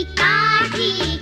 काठी